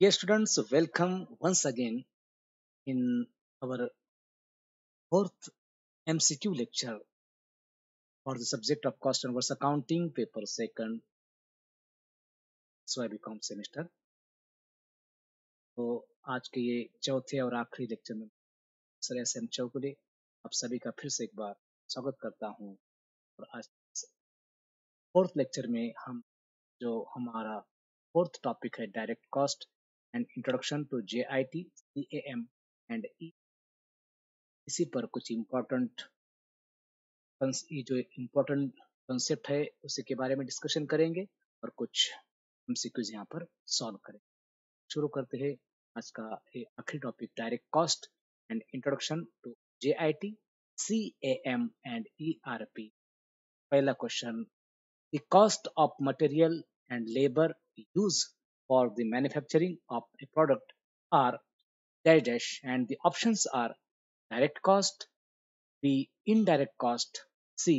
Dear students, welcome once again in our fourth MCQ lecture for the subject of cost and words accounting, paper second, SYBCom semester. तो आज के ये चौथे और आखिरी lecture में सर एस एम चौकुले आप सभी का फिर से एक बार स्वागत करता हूँ और आज फोर्थ लेक्चर में हम जो हमारा फोर्थ टॉपिक है direct cost and introduction J I T C A M and E इसी पर कुछ इम्पोर्टेंट जो इम्पोर्टेंट कंसेप्ट है, उसी के बारे में डिस्कशन करेंगे और कुछ हम एमसीक्यूज यहाँ पर सॉल्व करेंगे। शुरू करते हैं आज का ये आखिरी topic direct cost and introduction to J I T C A M and E R P पहला question the cost of material and labour use for the manufacturing of a product are dash dash and the options are direct cost, B, indirect cost, C,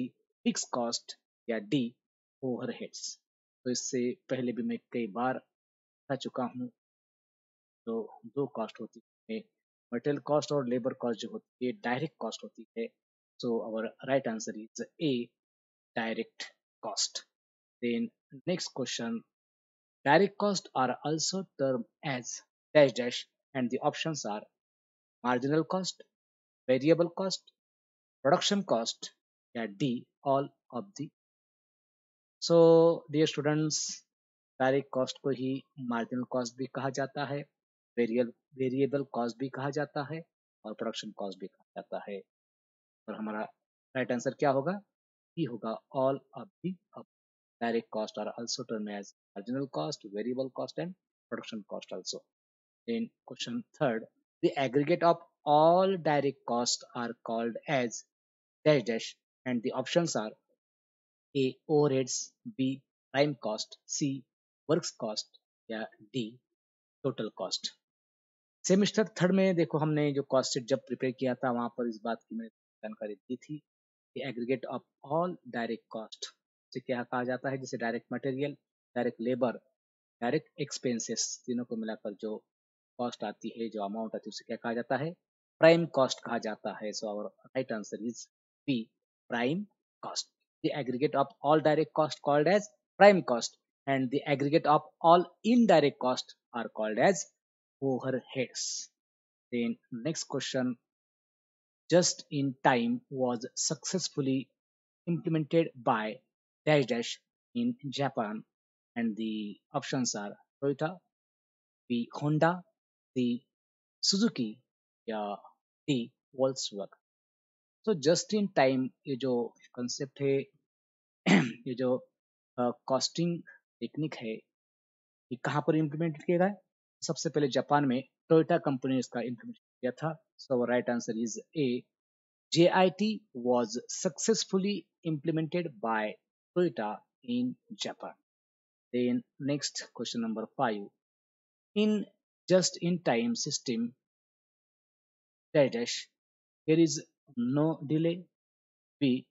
fixed cost, या D, overheads. तो इससे पहले भी मैं कई बार बता चुका हूँ तो दो कॉस्ट होती है मटेरियल कॉस्ट और लेबर कॉस्ट जो होती है डायरेक्ट कॉस्ट होती है। So our right answer is a direct cost then next question direct cost are also termed as dash dash and the options are marginal cost variable cost production cost या D all of the so dear students direct cost को ही marginal cost भी कहा जाता है वेरियल variable cost भी कहा जाता है और प्रोडक्शन कॉस्ट भी कहा जाता है और हमारा राइट आंसर क्या होगा ये होगा all of the direct cost are also termed as marginal cost, variable cost and production cost also. Then question third, the aggregate of all direct costs are called as dash dash and the options are A overheads, B prime cost, C works cost या D total cost. Semester third में देखो हमने जो cost sheet जब prepare किया था वहाँ पर इस बात की मैंने जानकारी दी थी कि aggregate of all direct cost से क्या कहा जाता है? जैसे direct material direct labour direct expenses तीनों को मिलाकर जो कॉस्ट आती है, जो अमाउंट आती है, उसे क्या कहा जाता है? प्राइम कॉस्ट कहा जाता है। So our right answer is B prime cost the aggregate of all direct cost called as prime cost and the aggregate of all indirect cost are called as overheads. Then next question, just in time was successfully implemented by dash dash in Japan and the options are Toyota, B Honda, C Suzuki या D Volkswagen. तो just in time ये जो concept है ये जो costing technique है ये कहाँ पर इम्प्लीमेंट किया गया सबसे पहले जापान में टोयोटा कंपनी ने इसका इम्प्लीमेंट किया था so right answer is A JIT was successfully implemented by In Japan. Then next question number five. In just-in-time system, dash there is no delay. B.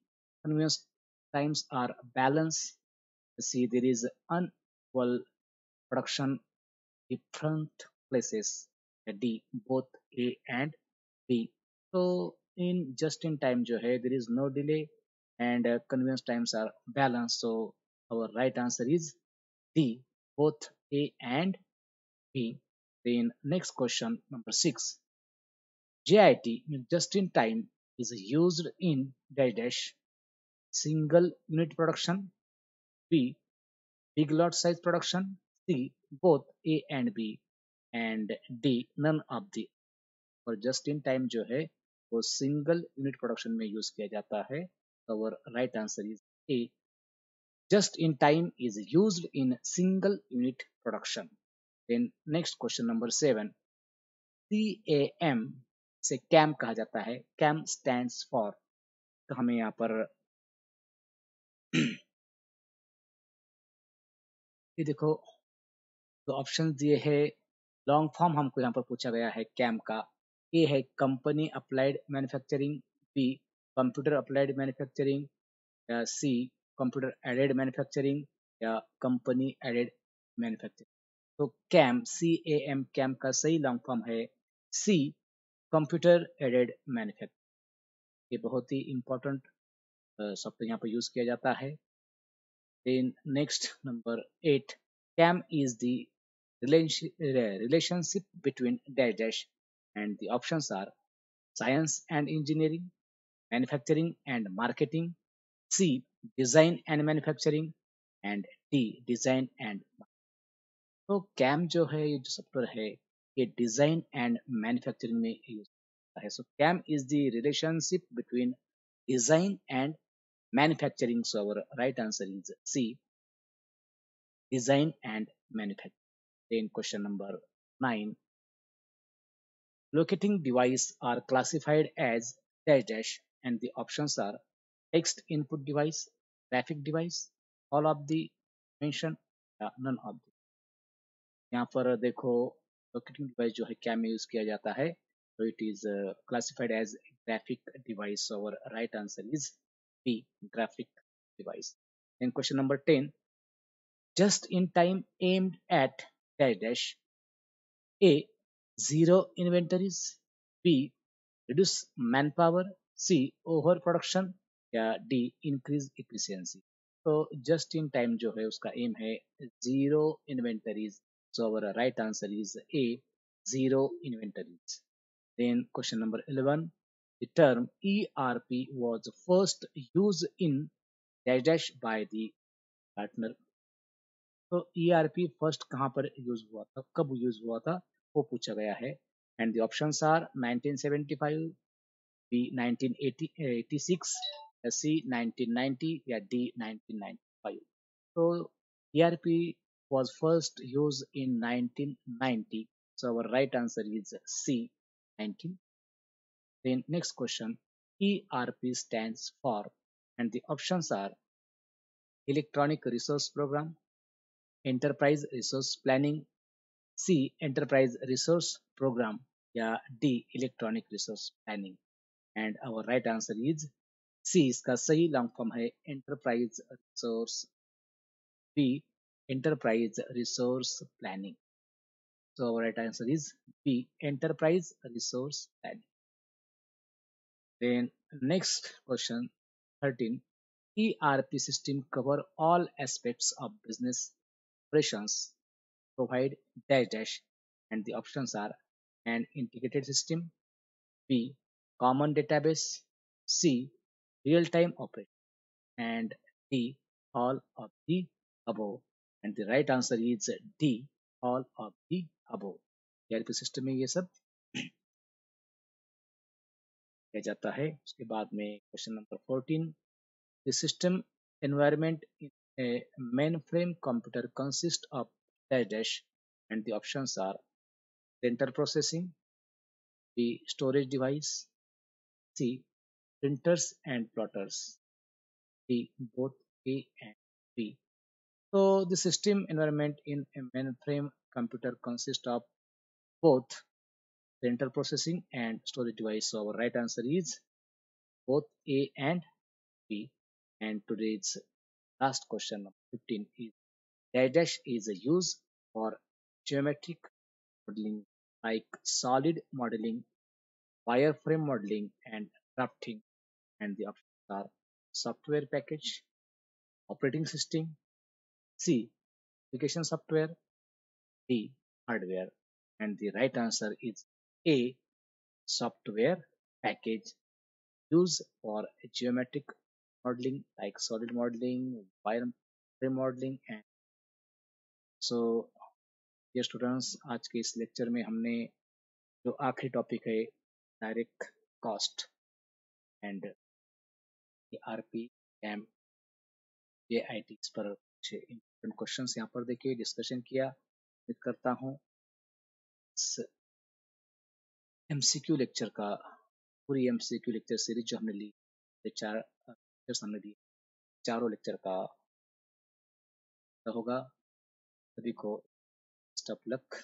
Convenience times are balanced. C. There is unequal production different places. D. Both A and B. So in just-in-time जो है there is no delay and uh, convenience times are balanced. So our right answer is D, both A and B. Then next question, number six. JIT, just in time, is used in dash dash single unit production, B, big lot size production, C, both A and B, and D, none of the. और just in time जो है वो single unit production में use किया जाता है our right answer is A. Just in time is used in single unit production. Then next question number seven. CAM से CAM कहा जाता है CAM stands for तो हमें यहाँ पर ये देखो तो ऑप्शन दिए है लॉन्ग फॉर्म हमको यहाँ पर पूछा गया है कैम का ए है company applied manufacturing B computer applied manufacturing या सी कंप्यूटर एडेड मैन्युफैक्चरिंग या कंपनी एडेड मैन्युफैक्चरिंग तो CAM C A M CAM का सही लॉन्ग फॉर्म है सी कंप्यूटर एडेड मैन्युफैक्चर ये बहुत ही इंपॉर्टेंट सॉफ्टवेयर यहाँ पर यूज़ किया जाता है। Next number eight CAM is the relationship between dash dash and the options are science and engineering manufacturing and marketing c design and manufacturing and d design and तो CAM जो है ये जो सॉफ्टवेयर है ये डिजाइन एंड मैन्युफैक्चरिंग में use होता है so CAM is the relationship between design and manufacturing so our right answer is c design and manufacturing then question number 9 locating device are classified as dash dash and the options are text input device graphic device all of the mentioned uh, none of the यहाँ पर देखो locating device जो है क्या में use किया जाता है तो it is classified as graphic device और right answer is B graphic device then question number 10 just in time aimed at dash dash a zero inventories b reduce manpower C over production या D increase efficiency तो just in time जो है, उसका aim है zero inventories so our right answer is A zero inventories then question number eleven the term E R P was first use in dash by the partner तो E R P first कहाँ पर use हुआ था? कब use हुआ था? वो पूछा गया है. And the option are nineteen seventy five B 1986, C 1990, yeah, D 1995. So ERP was first used in 1990. So our right answer is C 19. Then next question, ERP stands for, and the options are Electronic Resource Program, Enterprise Resource Planning, C. Enterprise Resource Program, या D. Electronic Resource Planning. And our right answer is C, इसका सही long form है Enterprise Resource B, enterprise resource planning. So our right answer is B, enterprise resource planning. Then next question 13. ERP system cover all aspects of business operations, provide dash dash and the options are an integrated system, B, common database, C, real-time operation and D, all of the above. And the right answer is D all of the above ERP system में ये सब किया जाता है उसके बाद में question number fourteen the system environment mainframe computer consist of dash dash and the options are central processing the storage device c printers and plotters d both a and b So the system environment in a mainframe computer consists of both central processing and storage device. So our right answer is both A and B. And today's last question number 15 is dash is a use for geometric modeling like solid modeling, wireframe modeling and drafting and the options are software package, operating system, C. Application software. D. Hardware. And the right answer is A. Software package used for geometric modeling like solid modeling, wireframe modeling and so ये students आज के इस lecture में हमने जो आखिरी topic है direct cost and R M A I T पर कुछ क्वेश्चन यहाँ पर देखिए डिस्कशन किया। उम्मीद करता हूँ इस एमसीक्यू लेक्चर का, पूरी एमसीक्यू लेक्चर सीरीज़ जो हमने ली चार लेक्चर्स हमने दिए चारों लेक्चर का होगा। सभी को स्टॉप लक